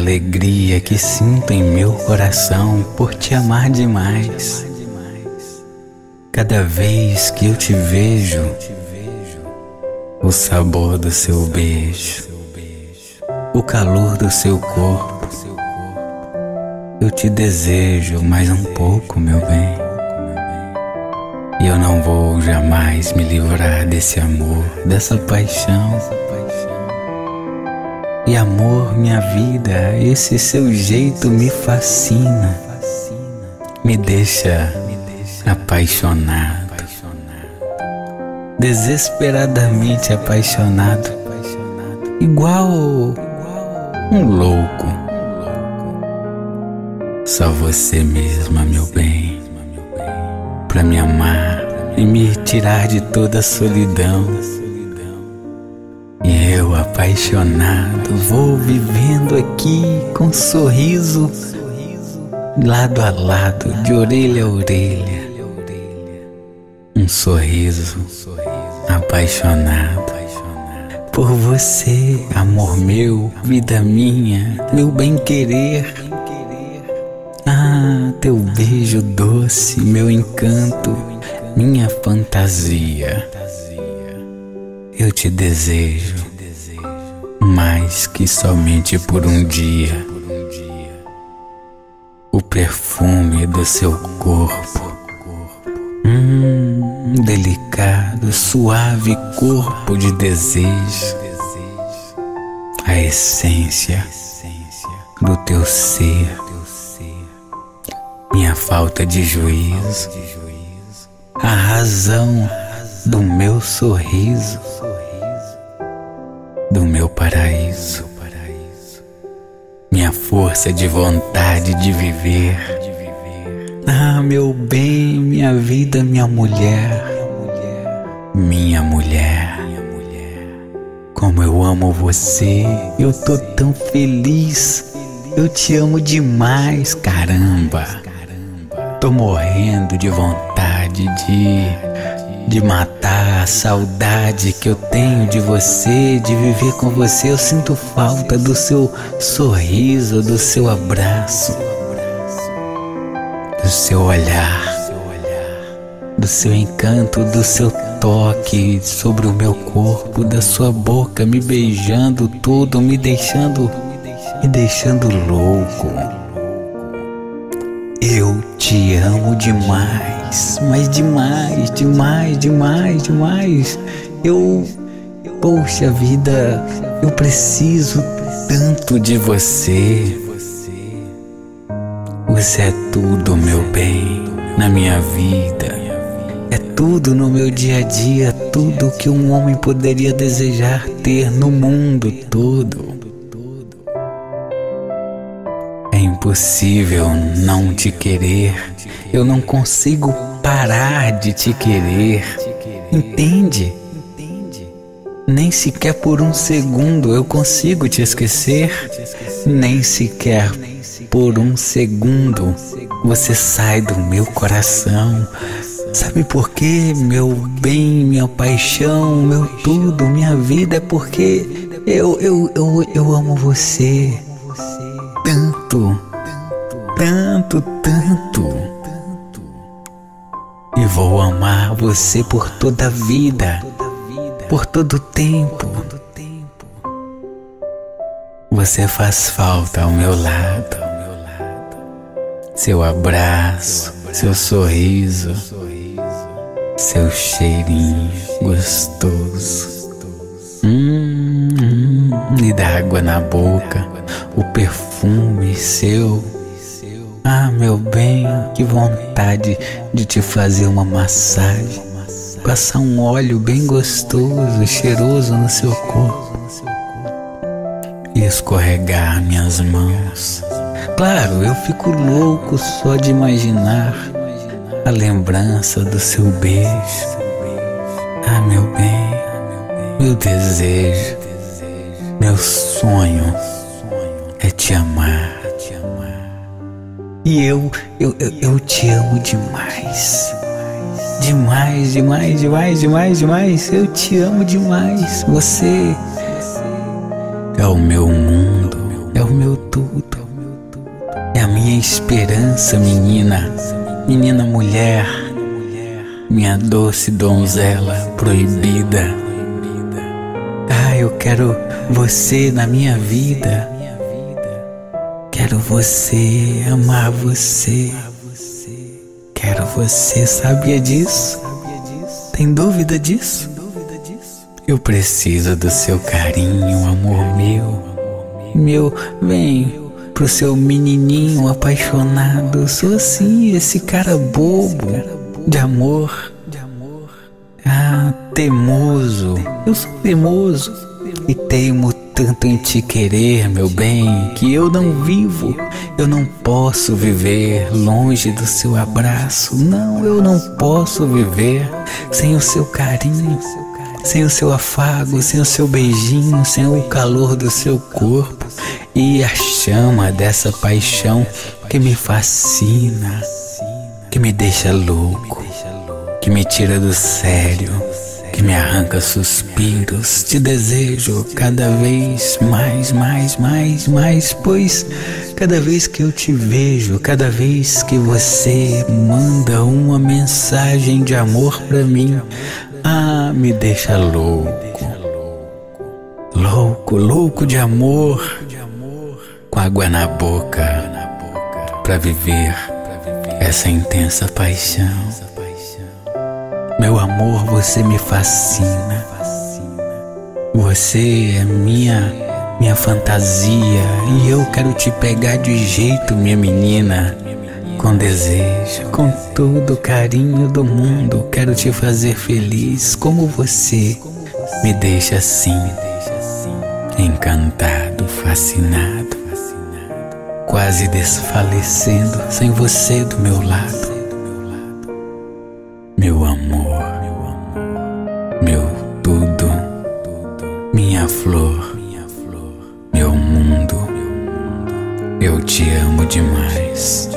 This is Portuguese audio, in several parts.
alegria que sinto em meu coração por te amar demais. Cada vez que eu te vejo, o sabor do seu beijo, o calor do seu corpo, eu te desejo mais um pouco, meu bem. E eu não vou jamais me livrar desse amor, dessa paixão. E amor, minha vida, esse seu jeito me fascina, me deixa apaixonado, desesperadamente apaixonado, igual um louco. Só você mesma, meu bem, pra me amar e me tirar de toda a solidão. E eu, apaixonado, vou vivendo aqui com um sorriso lado a lado, de orelha a orelha um sorriso apaixonado por você, amor meu, vida minha, meu bem-querer. Ah, teu beijo doce, meu encanto, minha fantasia. Eu te desejo mais que somente por um dia. O perfume do seu corpo. Hum, um delicado, suave corpo de desejo, a essência do teu ser, minha falta de juízo, a razão do meu sorriso, do meu paraíso, minha força de vontade de viver ah, meu bem, minha vida, minha mulher, minha mulher. Como eu amo você, eu tô tão feliz. Eu te amo demais, caramba. Tô morrendo de vontade de de matar a saudade que eu tenho de você, de viver com você. Eu sinto falta do seu sorriso, do seu abraço do seu olhar, do seu encanto, do seu toque sobre o meu corpo, da sua boca me beijando tudo, me deixando, me deixando louco. Eu te amo demais, mas demais, demais, demais, demais. Eu, poxa vida, eu preciso tanto de você. Você é tudo, meu bem, na minha vida. É tudo no meu dia a dia, tudo que um homem poderia desejar ter no mundo todo. Impossível não te querer. Eu não consigo parar de te querer. Entende? Nem sequer por um segundo eu consigo te esquecer. Nem sequer por um segundo você sai do meu coração. Sabe por quê? Meu bem, minha paixão, meu tudo, minha vida é porque eu, eu, eu, eu amo você tanto, tanto, tanto. E vou amar você por toda a vida, por todo o tempo. Você faz falta ao meu lado seu abraço, seu sorriso, seu cheirinho gostoso. Hum, hum, e dá água na boca, o perfume seu. Ah, meu bem, que vontade de te fazer uma massagem, passar um óleo bem gostoso, cheiroso no seu corpo e escorregar minhas mãos Claro, eu fico louco só de imaginar a lembrança do seu beijo. Ah, meu bem, meu desejo, meu sonho é te amar. E eu, eu, eu, eu te amo demais. Demais, demais, demais, demais, demais. Eu te amo demais. Você é o meu mundo é o meu tudo. É a minha esperança, menina, menina mulher, minha doce donzela proibida. Ah, eu quero você na minha vida. Quero você, amar você. Quero você, sabia disso? Tem dúvida disso? Eu preciso do seu carinho, amor meu. Meu, vem pro seu menininho apaixonado. Sou assim, esse cara bobo de amor. Ah, teimoso. Eu sou teimoso e teimo tanto em te querer, meu bem, que eu não vivo. Eu não posso viver longe do seu abraço. Não, eu não posso viver sem o seu carinho sem o seu afago, sem o seu beijinho, sem o calor do seu corpo e a chama dessa paixão que me fascina, que me deixa louco, que me tira do sério, que me arranca suspiros. Te desejo cada vez mais, mais, mais, mais, pois cada vez que eu te vejo, cada vez que você manda uma mensagem de amor para mim, ah, me deixa louco. Louco, louco de amor. Com água na boca. Para viver essa intensa paixão. Meu amor, você me fascina. Você é minha minha fantasia e eu quero te pegar de jeito, minha menina com desejo, com todo o carinho do mundo, quero te fazer feliz como você me deixa assim, encantado, fascinado, quase desfalecendo sem você do meu lado. Eu te amo demais.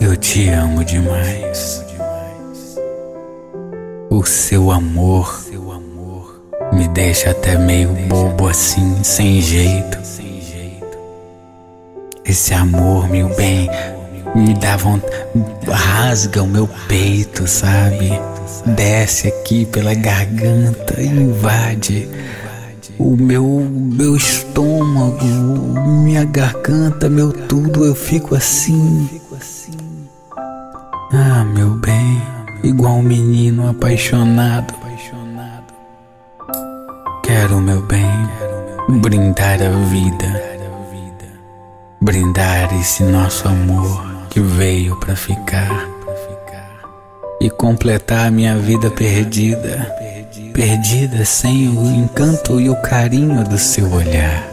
Eu te amo demais. O seu amor me deixa até meio bobo assim, sem jeito. Esse amor, meu bem, me dá vontade, rasga o meu peito, sabe? Desce aqui pela garganta e invade o meu, meu estômago, minha garganta, meu tudo, eu fico assim. Ah, meu bem, igual um menino apaixonado. Quero, meu bem, brindar a vida, brindar esse nosso amor que veio para ficar. E completar minha vida perdida, perdida sem o encanto e o carinho do seu olhar.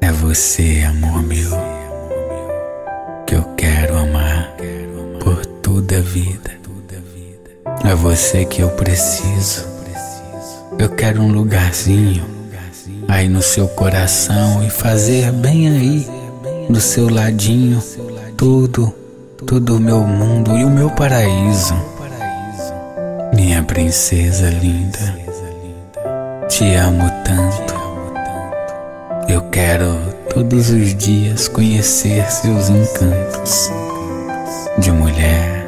É você, amor meu que eu quero amar por toda a vida. É você que eu preciso. Eu quero um lugarzinho aí no seu coração e fazer bem aí, do seu ladinho, tudo, todo o meu mundo e o meu paraíso. Minha princesa linda, te amo tanto. Eu quero todos os dias conhecer seus encantos de mulher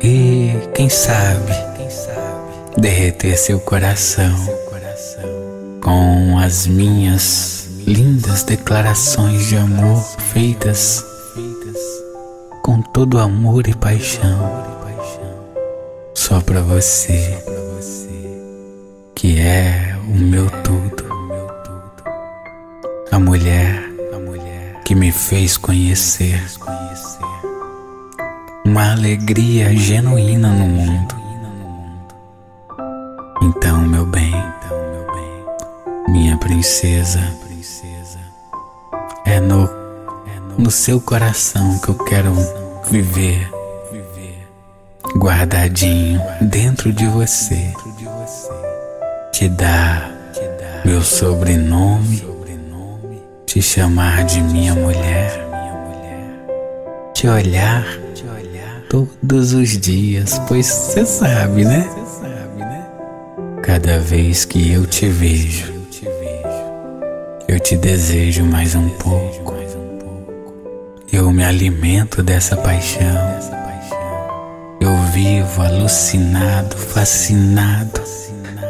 e, quem sabe, derreter seu coração com as minhas lindas declarações de amor feitas com todo amor e paixão só para você, que é o meu tudo. A mulher que me fez conhecer. Uma alegria genuína no mundo. Então, meu bem, minha princesa, é no, no seu coração que eu quero viver, guardadinho dentro de você, te dar meu sobrenome te chamar de minha mulher, te olhar todos os dias, pois você sabe, né? Cada vez que eu te vejo, Eu te desejo mais um pouco. Eu me alimento dessa paixão. Vivo alucinado, fascinado,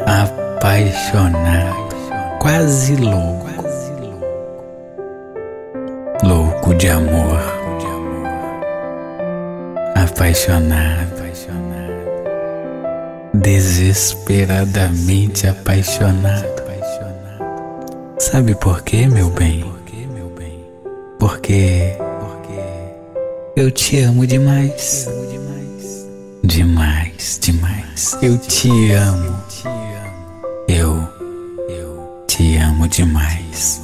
apaixonado, quase louco. Louco de amor. Apaixonado. Desesperadamente apaixonado. Sabe por quê, meu bem? Porque eu te amo demais. Demais, demais. Eu te amo. Eu, te amo demais.